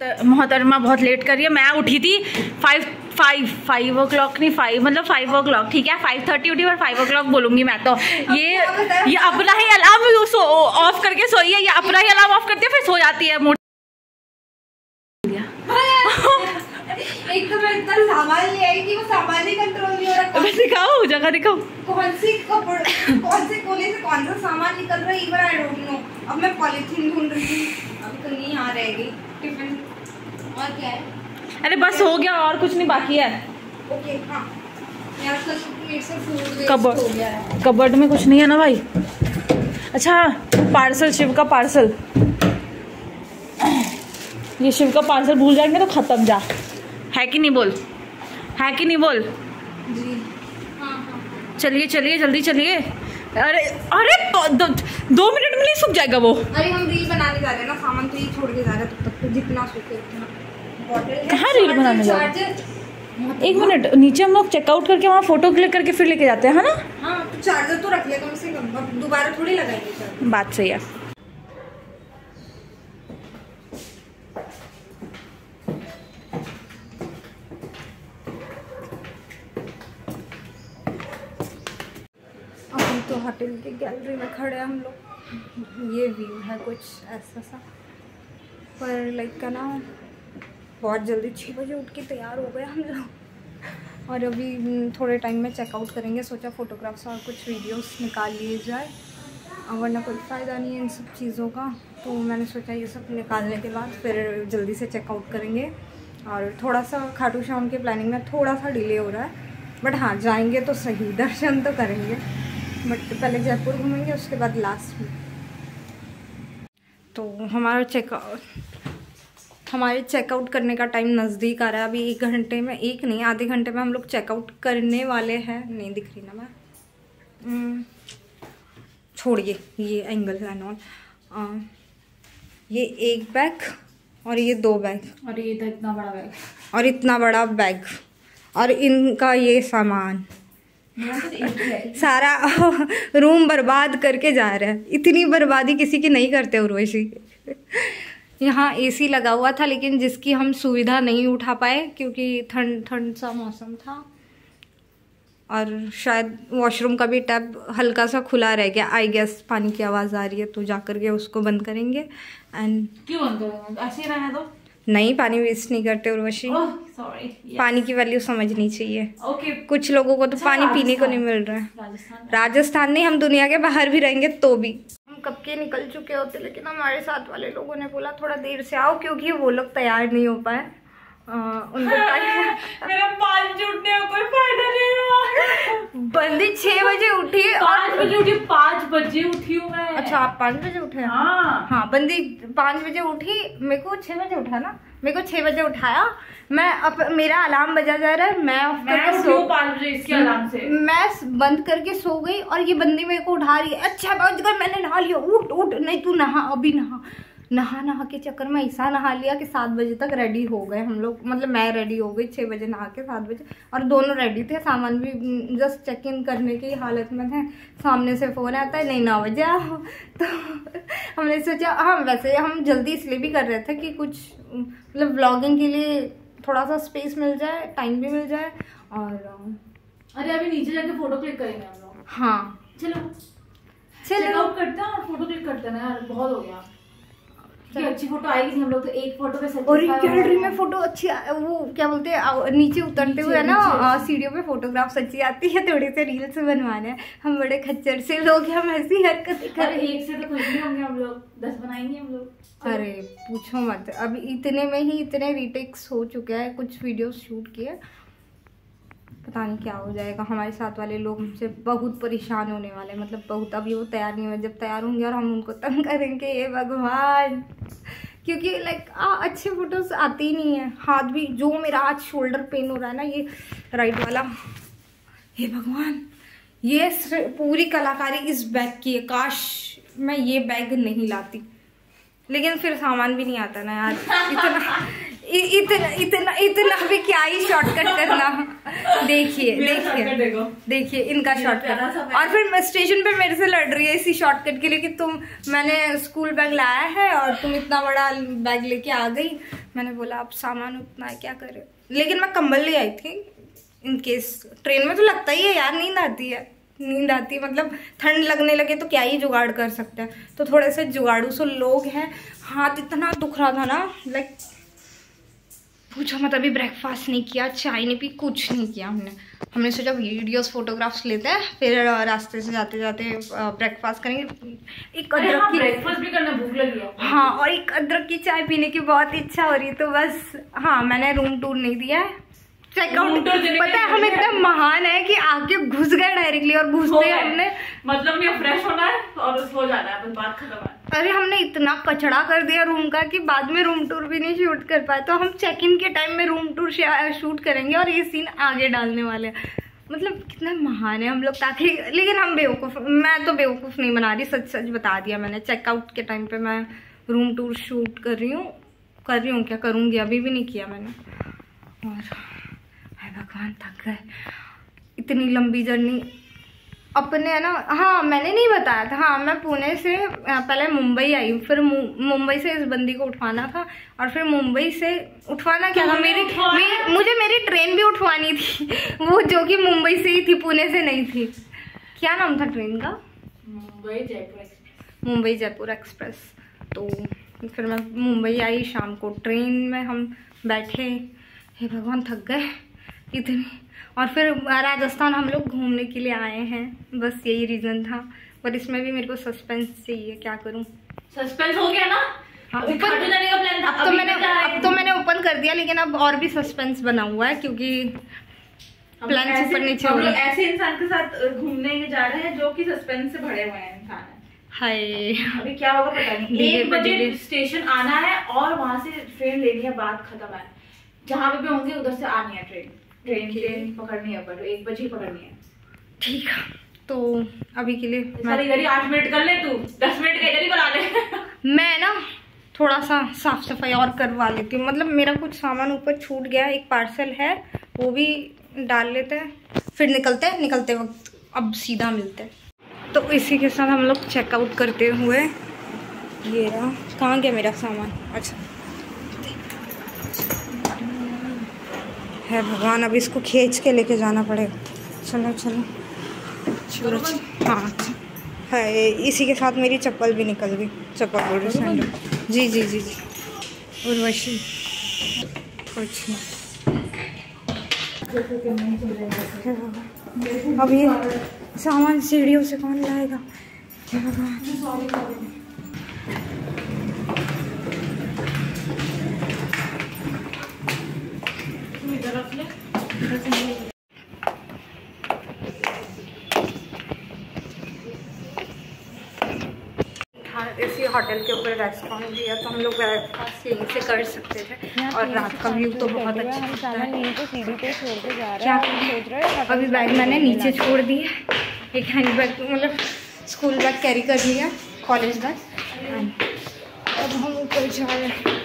मोहतरमा बहुत लेट कर रही है। मैं उठी थी five five five o'clock नहीं फाइव मतलब फाइव ओ क्लॉक ठीक है? फाइव थर्टी उठी और फाइव ओ क्लॉक बोलूँगी मैं तो। ये ये अपना ही अलार्म ऑफ़ करके सोई है। ये अपना ही अलार्म ऑफ़ करती है फिर सो जाती है एक तो मैं इतना सामान ले आई कि वो सामान ही कंट्रोल नहीं हो रहा। दिखाओ जगह दिखाओ। कौन सी कपड़ कौन से कोने से कौन सा सामान निकल रहा है? इवन आई डोंट नो अब मैं पॉलिथीन ढूंढ रही थी अभी तो नहीं आ रहेगी टिफ़िन और क्या है? अरे बस हो गया और कुछ नहीं बाकी है। ओके हाँ। कबर्ड कबर्ड में कुछ नहीं है ना भाई? अच्छा पार्सल शिव का पार्सल। ये शिव का पार्सल भूल जाएँगे तो खत्म जा। है कि नहीं बोल? है कि नहीं बोल? जी। हाँ हाँ। चलिए चलिए जल्दी चलिए। अरे अरे दो, दो मिनट में नहीं सूख जाएगा वो। अरे हम रील बनाने जा रहे हैं ना सामान तो ये छोड़ के जा रहे हैं तब तक तो जितना सूखे उतना। बॉटल कहाँ रील बनाने जा रहे हैं? एक मिनट नीचे हम लोग चेकआउट करके वहाँ फ़ोटो क्लिक करके फिर लेके जाते हैं है ना? हाँ तो चार्जर तो रख ले कम से कम दोबारा थोड़ी लगाएँगे बात सही है अभी तो होटल की गैलरी में खड़े हम लोग। ये व्यू है कुछ ऐसा सा। पर लाइक का ना बहुत जल्दी छः बजे उठ के तैयार हो गए हम लोग। और अभी हम्म, थोड़े टाइम में चेकआउट करेंगे। सोचा फ़ोटोग्राफ्स और कुछ वीडियोस निकाल लिए जाए। वरना कोई फ़ायदा नहीं है इन सब चीज़ों का। तो मैंने सोचा ये सब निकालने के बाद फिर जल्दी से चेकआउट करेंगे। और थोड़ा सा खाटू श्याम की प्लानिंग में थोड़ा सा डिले हो रहा है। बट हाँ जाएँगे तो सही। दर्शन तो करेंगे। बट पहले जयपुर घूमेंगे उसके बाद लास्ट में। तो हमारा चेकआउट हमारे चेकआउट करने का टाइम नज़दीक आ रहा है। अभी एक घंटे में एक नहीं आधे घंटे में हम लोग चेकआउट करने वाले हैं। नहीं दिख रही ना मैं। हम्म, छोड़िए ये एंगल एंड ऑल ये एक बैग और ये दो बैग और ये तो इतना बड़ा बैग और इतना बड़ा बैग और इनका ये सामान। सारा रूम बर्बाद करके जा रहा है। इतनी बर्बादी किसी की नहीं करते उर्वशी। यहाँ एसी लगा हुआ था लेकिन जिसकी हम सुविधा नहीं उठा पाए क्योंकि ठंड ठंड सा मौसम था। और शायद वॉशरूम का भी टैब हल्का सा खुला रह गया। आई गेस पानी की आवाज़ आ रही है तो जा करके उसको बंद करेंगे। एंड क्यों बंद करेंगे? ऐसे ही रहने दो। नहीं पानी वेस्ट नहीं करते उर्वशी। सॉरी पानी की वैल्यू समझनी चाहिए। ओके कुछ लोगों को तो अच्छा, पानी पीने को नहीं मिल रहा है। राजस्थान। राजस्थान नहीं हम दुनिया के बाहर भी रहेंगे तो भी। हम कब के निकल चुके होते लेकिन हमारे साथ वाले लोगों ने बोला थोड़ा देर से आओ क्योंकि वो लोग तैयार नहीं हो पाए। उनको टाइम मेरा पाँच उठने का कोई फ़ायदा नहीं बंदी छह बजे उठी पाँच बजे उठी पाँच बजे उठी हूँ मैं। अच्छा आप पाँच बजे उठे हाँ। हाँ बंदी पाँच बजे उठी मेरे को छह बजे उठा ना। मेरे को छह बजे उठाया। मैं अब मेरा अलार्म बजा जा रहा है। मैं ऑफ़ करके सो बजे इसके अलार्म से। मैं बंद करके सो गई और ये बंदी मेरे को उठा रही है। अच्छा बज मैंने नहा लिया। उठ उठ नहीं तू नहा अभी नहा। नहा नहा के चक्कर में ऐसा नहा लिया कि सात बजे तक रेडी हो गए हम लोग। मतलब मैं रेडी हो गई छः बजे नहा के सात बजे। और दोनों रेडी थे। सामान भी जस्ट चेक इन करने की हालत में थे। सामने से फ़ोन आता है नहीं नौ बजे तो हमने सोचा हाँ वैसे हम जल्दी इसलिए भी कर रहे थे कि कुछ मतलब ब्लॉगिंग के लिए थोड़ा सा स्पेस मिल जाए टाइम भी मिल जाए। और अरे अभी नीचे जाके फ़ोटो क्लिक करेंगे हम लोग। हाँ। चलो। चलो। करते हैं और फ़ोटो क्लिक करते हैं यार बहुत हो गया। कि अच्छी फ़ोटो आएगी हम लोग तो एक फ़ोटो पे और गैलरी में फ़ोटो अच्छी वो क्या बोलते हैं नीचे उतरते हुए ना सीढ़ियों पे फोटोग्राफ्स अच्छी आती है थोड़े से रील्स बनवाने हैं। हम बड़े खच्चर से लोग हैं, हम ऐसी हरकतें कर एक से तो कुछ नहीं होंगे हम लोग दस बनाएँगे हम लोग। अरे पूछो मत। अभी इतने में ही इतने रिटेक्स हो चुके हैं कुछ वीडियोस शूट किए। पता नहीं क्या हो जाएगा। हमारे साथ वाले लोग हमसे बहुत परेशान होने वाले मतलब बहुत, अभी वो तैयार नहीं हुए। जब तैयार होंगे और हम उनको तंग करेंगे, ये भगवान। क्योंकि लाइक अच्छे फ़ोटोज़ आते ही नहीं है। हाथ भी, जो मेरा आज शोल्डर पेन हो रहा है ना, ये राइट वाला। हे भगवान, ये पूरी कलाकारी इस बैग की है। काश मैं ये बैग नहीं लाती। लेकिन फिर सामान भी नहीं आता ना यार। इतना इतना इतना इतना भी क्या ही शॉर्टकट करना। देखिए देखिए। देखिए इनका शॉर्टकट और फिर मैं स्टेशन पे मेरे से लड़ रही है इसी शॉर्टकट के लिए कि तुम मैंने स्कूल बैग लाया है और तुम इतना बड़ा बैग लेके आ गई। मैंने बोला आप सामान उतना है क्या करे लेकिन मैं कंबल ले आई थी। इनकेस ट्रेन में तो लगता ही है यार नींद आती है। नींद आती है मतलब ठंड लगने लगे तो क्या ही जुगाड़ कर सकते हैं। तो थोड़े से जुगाड़ू सो लोग हैं। हाथ इतना दुख रहा था ना लाइक पूछो मत अभी ब्रेकफास्ट नहीं किया चाय नहीं पी कुछ नहीं किया हमने। हमने सोचा वीडियोस फोटोग्राफ्स लेते हैं फिर रास्ते से जाते जाते ब्रेकफास्ट करेंगे। एक अदरक की ब्रेकफास्ट भी करना भूख लगी है। हाँ और एक अदरक की चाय पीने की बहुत इच्छा हो रही है तो बस हाँ मैंने रूम टूर नहीं दिया है। चेकआउट पता है हम एकदम महान है कि आके घुस गए डायरेक्टली और हो घुसते ही। हमने। मतलब नहीं फ्रेश होना है और हो जाना है बस बात खत्म है। अरे हमने इतना कचड़ा कर दिया रूम का कि बाद में रूम टूर भी नहीं शूट कर पाए। तो हम चेक इन के टाइम में रूम टूर शूट करेंगे और ये सीन आगे डालने वाले हैं। मतलब कितना महान है हम लोग ताकि लेकिन हम बेवकूफ़ मैं तो बेवकूफ़ नहीं बना रही, सच सच बता दिया मैंने। चेकआउट के टाइम पे मैं रूम टूर शूट कर रही हूँ। कर रही हूँ क्या? करूँगी, अभी भी नहीं किया मैंने। और भगवान, थक गए। इतनी लंबी जर्नी अपने है ना? हाँ मैंने नहीं बताया था। हाँ मैं पुणे से पहले मुंबई आई फिर मुंबई से इस बंदी को उठवाना था और फिर मुंबई से उठवाना क्या था? मेरी मे, मुझे मेरी ट्रेन भी उठवानी थी। वो जो कि मुंबई से ही थी पुणे से नहीं थी। क्या नाम था ट्रेन का? मुंबई जयपुर एक्सप्रेस। मुंबई जयपुर एक्सप्रेस। तो फिर मैं मुंबई आई शाम को। ट्रेन में हम बैठे। हे भगवान थक गए। इतनी और फिर राजस्थान हम लोग घूमने के लिए आए हैं। बस यही रीज़न था। पर इसमें भी मेरे को सस्पेंस चाहिए क्या करूँ? सस्पेंस हो गया ना? हाँ, ऊपर- खाटू जाने का प्लान था। अब तो मैंने अब तो मैंने ओपन कर दिया लेकिन अब और भी सस्पेंस बना हुआ है क्योंकि ऊपर नीचे हम लोग ऐसे इंसान के साथ घूमने जा रहे हैं जो कि सस्पेंस से भरे हुए हैं इंसान हाय। अभी क्या होगा पता नहीं। एक बजे स्टेशन आना है और वहाँ से ट्रेन लेनी है बात खत्म है। जहाँ पे भी होंगे उधर से आनी है ट्रेन ट्रेन पकड़नी है पर एक बजे पकड़नी है। ठीक है तो अभी के लिए मैं इधर ही आठ मिनट कर ले तू दस मिनट का इधर ही बना ले। मैं ना थोड़ा सा साफ़ सफ़ाई और करवा लेती हूँ। मतलब मेरा कुछ सामान ऊपर छूट गया एक पार्सल है वो भी डाल लेते हैं। फिर निकलते हैं निकलते वक्त अब सीधा मिलते हैं। तो इसी के साथ हम लोग चेकआउट करते हुए ये रहा। कहाँ गया मेरा सामान? अच्छा। है भगवान अब इसको खींच के लेके जाना पड़ेगा। चलो चलो। चलो चलो। हाँ। है इसी के साथ मेरी चप्पल भी निकल गई। चप्पल बोल रही सैंडल जी जी जी जी। उर्वशी। कुछ नहीं। अब ये सामान सीढ़ियों से कौन लाएगा? भगवान। इसी होटल के ऊपर रेस्टोरेंट भी है तो हम लोग ब्रेकफास्ट यहीं से कर सकते थे और रात का व्यू तो बहुत अच्छा सामान है। रहे क्या? हैं हम सोच रहे अभी बैग मैंने नीचे छोड़ दिया एक हैंड बैग मतलब स्कूल बैग कैरी कर लिया कॉलेज बैग अब हम ऊपर जा रहे हैं।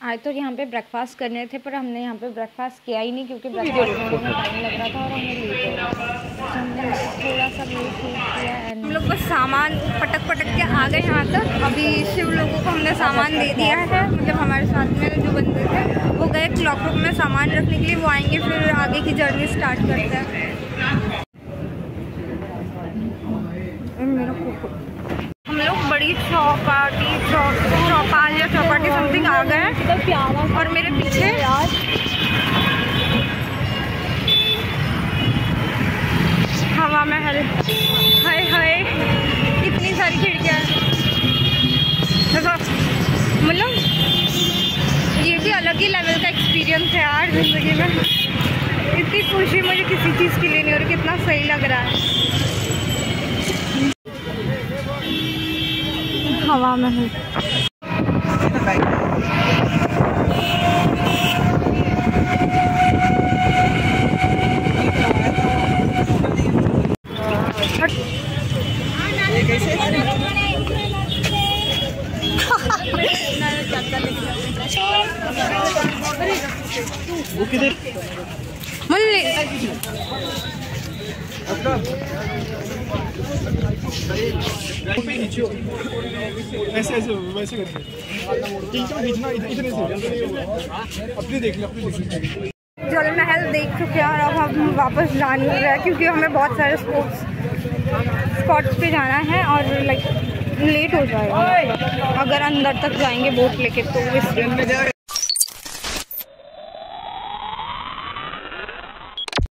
आए तो यहाँ पे ब्रेकफास्ट करने थे, पर हमने यहाँ पे ब्रेकफास्ट किया ही नहीं क्योंकि ब्रेकफास्ट में टाइम लग रहा था और लेट तो हमने थोड़ा सा लेट किया हम लोग बस सामान पटक पटक के आ गए यहाँ तक। अभी शिव लोगों को हमने सामान दे दिया है। मतलब हमारे साथ में जो बंदे थे वो गए क्लॉक रूम में सामान रखने के लिए वो आएँगे, फिर आगे की जर्नी स्टार्ट करते हैं। हम लोग बड़ी चौपाटी चौपाल या चौपाटी समथिंग आ गए और मेरे पीछे हवा महल। हाय हाय। इतनी सारी खिड़कियाँ। हैं मतलब अलग ही लेवल का एक्सपीरियंस है यार ज़िंदगी में। इतनी खुशी मुझे किसी चीज़ के लिए नहीं हो रही कितना सही लग रहा है। हवा महल वो किधर ऐसे ऐसे वैसे करके अपनी देख ले अपनी जल महल देख चुके हैं और अब हम वापस जान रहे हैं, क्योंकि हमें बहुत सारे स्पोर्ट्स स्पॉट्स पे जाना है और लाइक लेट हो जाएगा। अगर अंदर तक जाएँगे बोट लेके तो इसलिए